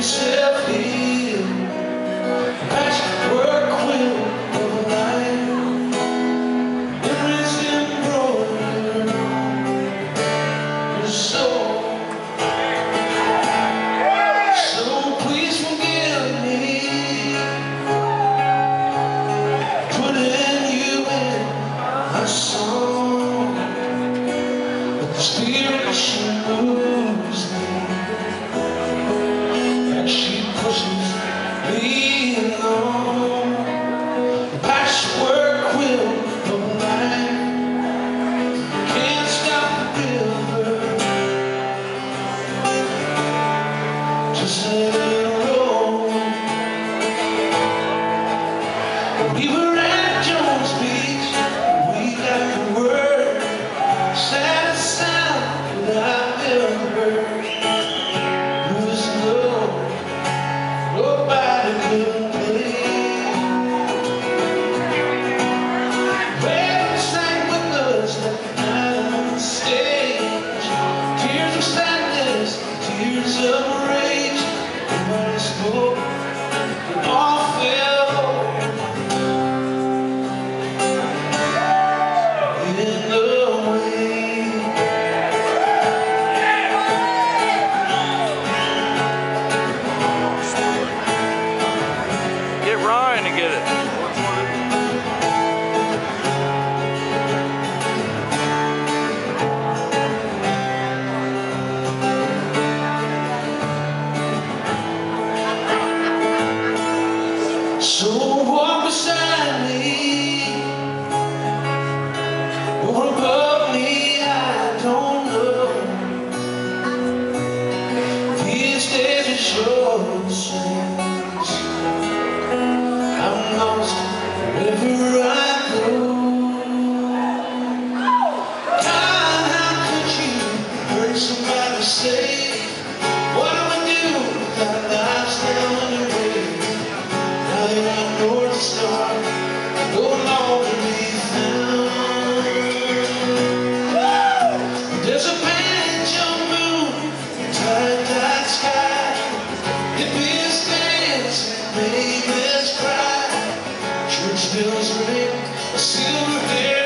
we. say Is your roses I'm lost wherever I go. God, how could you hurt somebody say? bills ring, silver hair.